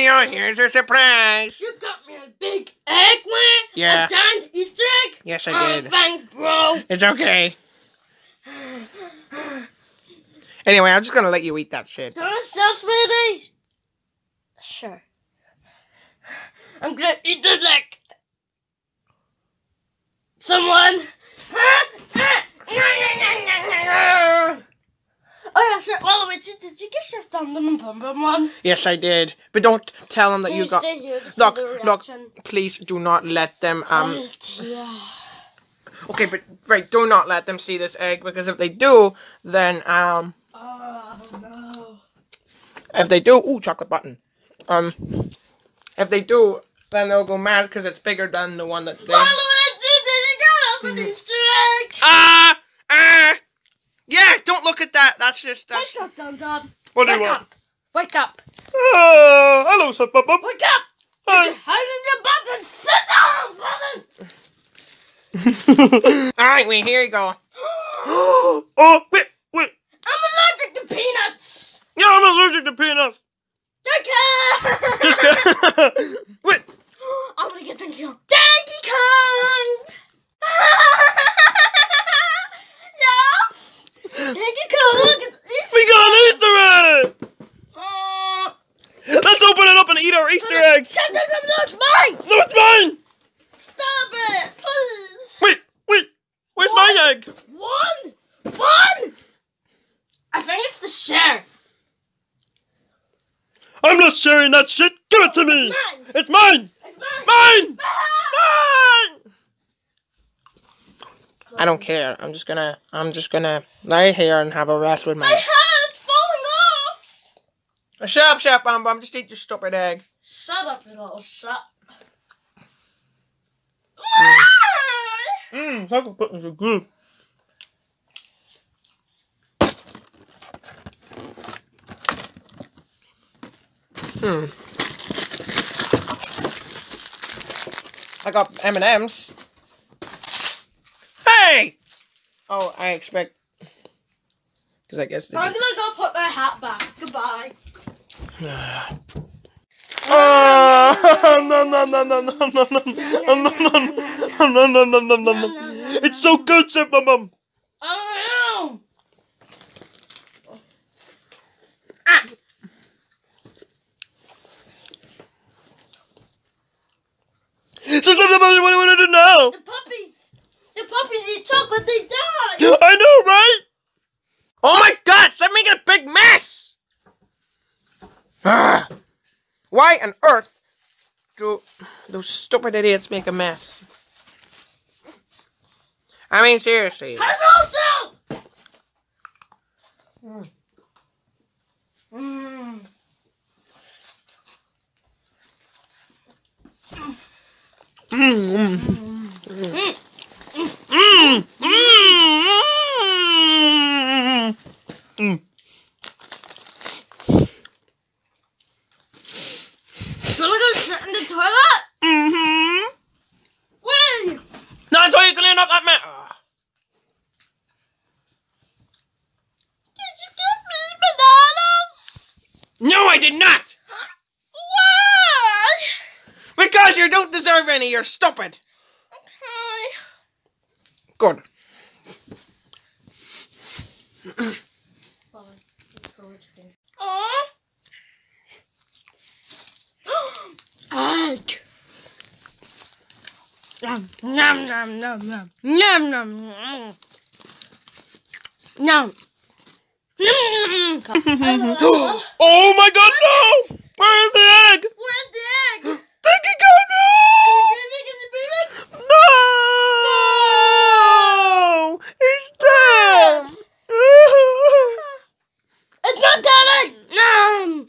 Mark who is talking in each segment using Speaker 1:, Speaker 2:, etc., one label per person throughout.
Speaker 1: Radio, oh, here's your surprise.
Speaker 2: You got me a big eggplant?
Speaker 1: Yeah.
Speaker 2: A giant Easter egg?
Speaker 1: Yes, I
Speaker 2: Oh,
Speaker 1: did.
Speaker 2: thanks, bro.
Speaker 1: It's okay. Anyway, I'm just gonna let you eat that shit.
Speaker 2: Do you want to sell? Sure. I'm gonna eat the leg. Someone. Oh yeah, sure. Well, wait, did did you get Chef Dum Dum and Bum Bum one?
Speaker 1: Yes, I did. But don't tell them that
Speaker 2: Can
Speaker 1: you
Speaker 2: you
Speaker 1: got.
Speaker 2: here
Speaker 1: Look,
Speaker 2: the
Speaker 1: look. Please do not let them. Um. Okay, but right, do not let them see this egg because if they do, then um,
Speaker 2: Oh no.
Speaker 1: if they do, ooh, chocolate button. Um, if they do, then they'll go mad because it's bigger than the one that they.
Speaker 2: Follow it, did you got us an Easter egg?
Speaker 1: Ah, ah, yeah. Don't look at that. That's just
Speaker 2: Hey,
Speaker 1: that's.
Speaker 2: Chef Dum Dum.
Speaker 1: What do
Speaker 2: Wake
Speaker 1: you want?
Speaker 2: up. Wake up.
Speaker 1: Uh, hello, Sir Bub Bub.
Speaker 2: Wake up.
Speaker 1: Hi.
Speaker 2: Put your head in your button. Sit down, button.
Speaker 1: All right, wait. Here you go. oh, wait, wait.
Speaker 2: I'm allergic to peanuts.
Speaker 1: Yeah, I'm allergic to peanuts.
Speaker 2: Take care.
Speaker 1: Just kidding. wait.
Speaker 2: I'm gonna get Donkey Kong. Donkey Kong. no. Donkey Kong.
Speaker 1: We got an Easter egg. Let's open it up and eat our Easter eggs.
Speaker 2: Shut up, no, it's mine.
Speaker 1: No, it's mine.
Speaker 2: Stop it, please.
Speaker 1: Wait, wait. Where's my egg?
Speaker 2: One. One. I think it's the share.
Speaker 1: I'm not sharing that shit. Give it to me. It's mine.
Speaker 2: It's mine.
Speaker 1: Mine. Mine. I don't care. I'm just gonna. I'm just gonna lay here and have a rest with
Speaker 2: My
Speaker 1: my.
Speaker 2: hand's falling off.
Speaker 1: Shut up, shut up, Bum Bum. Just eat your stupid egg.
Speaker 2: Shut up, you little shut.
Speaker 1: Mmm, chocolate buttons are good. Hmm. I got M and M's. Hey! Oh, I expect. Because I guess. they
Speaker 2: I'm
Speaker 1: did-
Speaker 2: gonna go put my hat back. Goodbye.
Speaker 1: Oh, no, no, no, no, no, no, no, no, no, no, no, no, no, no, no. It's so good, Chef Bum Bum.
Speaker 2: Oh no! Ah!
Speaker 1: So, Chef Bum Bum, what do you want to do now?
Speaker 2: The puppies! The puppies eat chocolate, they die!
Speaker 1: I know, right? Oh my god, they're making a big mess! Ah. Why on earth do those stupid idiots make a mess? I mean, seriously.
Speaker 2: Hello! Mm.
Speaker 1: Mm, mm. Mm, mm, mm.
Speaker 2: You wanna go sit in the toilet?
Speaker 1: Mm-hmm.
Speaker 2: Wait!
Speaker 1: Not until you clean up that mess.
Speaker 2: Did you give me bananas?
Speaker 1: No, I did not!
Speaker 2: Why?
Speaker 1: Because you don't deserve any, you're stupid!
Speaker 2: Okay.
Speaker 1: Good.
Speaker 2: Aww. Egg. Nom nom nom nom nom nom nom nom. Nom. Hello.
Speaker 1: Oh my god, no! Where is the egg?
Speaker 2: Where's the egg?
Speaker 1: Um,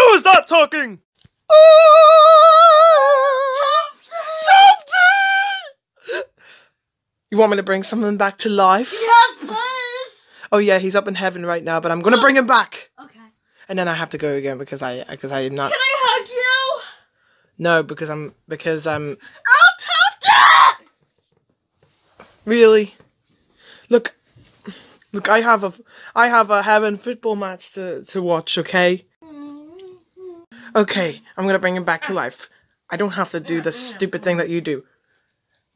Speaker 1: Who is that talking? Tufty! You want me to bring someone back to life?
Speaker 2: Yes, please.
Speaker 1: Oh yeah, he's up in heaven right now, but I'm gonna bring him back.
Speaker 2: Okay.
Speaker 1: And then I have to go again because I uh, because I am not
Speaker 2: Can I hug you?
Speaker 1: No, because I'm because I'm
Speaker 2: Oh, Tufty!
Speaker 1: really Look Look, I have a I have a heaven football match to to watch, okay? Okay, I'm going to bring him back to life. I don't have to do the stupid thing that you do.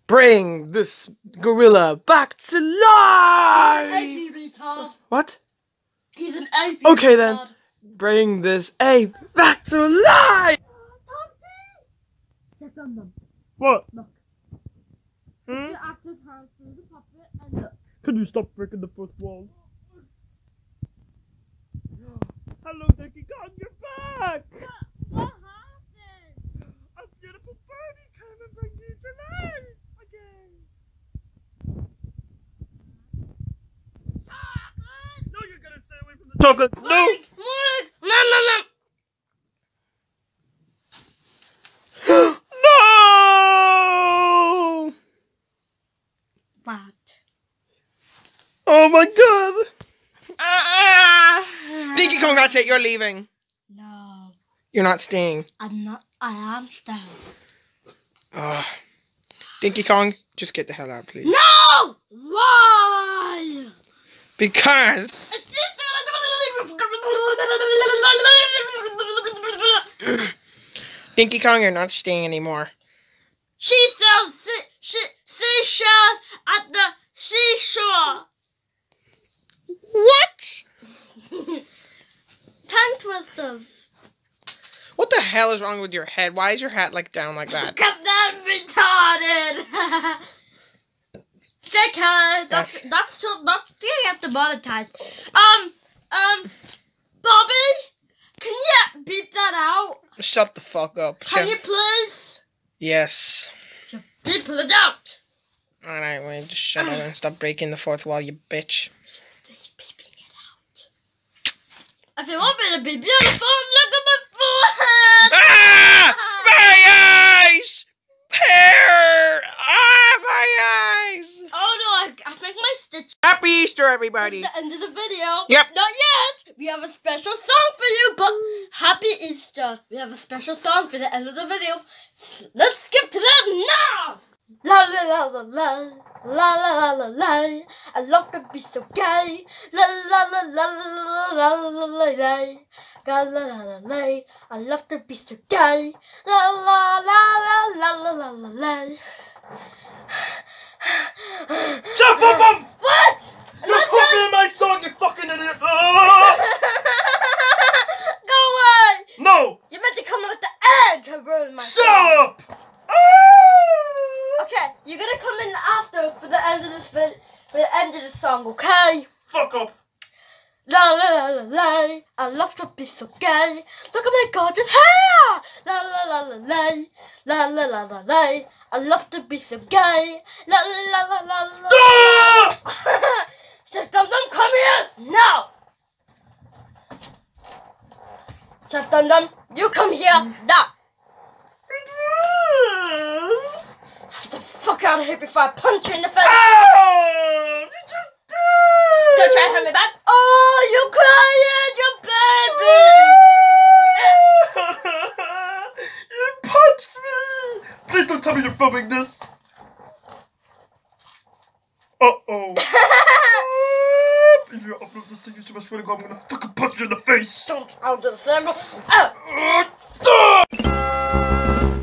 Speaker 1: Bring this gorilla back to life.
Speaker 2: Ape retard.
Speaker 1: What?
Speaker 2: He's an ape.
Speaker 1: Okay, then. Bring this ape back to life.
Speaker 2: Check on them.
Speaker 1: What?
Speaker 2: Look.
Speaker 1: Hmm?
Speaker 2: You acted hand through the puppet and look.
Speaker 1: Could you stop breaking the fourth wall? Hello, Dickie Kong, you're back!
Speaker 2: What happened?
Speaker 1: A beautiful birdie came and bring you to life again. No, you're gonna stay away from the chocolate. No.
Speaker 2: Mike! Mike! No, no, no!
Speaker 1: no!
Speaker 2: What?
Speaker 1: Oh my god!
Speaker 2: Uh,
Speaker 1: Dinky Kong, that's it. You're leaving.
Speaker 2: no,
Speaker 1: You're not staying.
Speaker 2: I'm not. I am still.
Speaker 1: Ugh. Dinky Kong, just get the hell out, please.
Speaker 2: No! Why?
Speaker 1: Because Dinky Kong, you're not staying anymore.
Speaker 2: She sells sea- she- seashells at the seashore.
Speaker 1: What?
Speaker 2: Tongue twisters.
Speaker 1: What the hell is wrong with your head? Why is your hat like down like that?
Speaker 2: Cause I'm. JK, that's
Speaker 1: That's-
Speaker 2: still not you have to monetize. Um, um, Bobby, can you beep that out?
Speaker 1: Shut the fuck up.
Speaker 2: Can
Speaker 1: Shut-
Speaker 2: you please
Speaker 1: Yes.
Speaker 2: beep it out?
Speaker 1: Alright, wait, just shut up and stop breaking the fourth wall, you bitch.
Speaker 2: He's beeping it out. If you want me to be beautiful, look at my forehead.
Speaker 1: Ah! My eyes! Hair! Ah, my eyes!
Speaker 2: Oh no, I, I think my stitch
Speaker 1: Easter,
Speaker 2: is the end of the video.
Speaker 1: Yep.
Speaker 2: Not yet. We have a special song for you, but happy Easter. We have a special song for the end of the video. Let's skip to that now. La la la la la. La la la la la, I love to be so gay. La la la la la la la la la la. La la la la la, I love to be so gay. La la la la la la la la la.
Speaker 1: Shut up, um!
Speaker 2: What?
Speaker 1: You're copying my song, you fucking idiot! Ah!
Speaker 2: Go away!
Speaker 1: No!
Speaker 2: You meant to come at the end to ruin my
Speaker 1: Shut
Speaker 2: song.
Speaker 1: up! Ah!
Speaker 2: Okay, you're gonna come in after for the end of this for the end of the song, okay?
Speaker 1: Fuck up!
Speaker 2: La la la la la, I love to be so gay. Look at my gorgeous hair. La la la la la, la la la la la, I love to be so gay. La la la la la.
Speaker 1: Ah!
Speaker 2: Chef Dum Dum, come here now. Chef Dum Dum, you come here now. Get the fuck out of here before I punch you in the face.
Speaker 1: Oh! You just did!
Speaker 2: Don't try to hurt me back. Oh, you crying, you baby.
Speaker 1: you punched me! Please don't tell me you're filming this. Uh oh. Upload this to I swear to God, I'm gonna fucking punch you in the face.
Speaker 2: Don't, I'll do the same. Oh.
Speaker 1: Uh!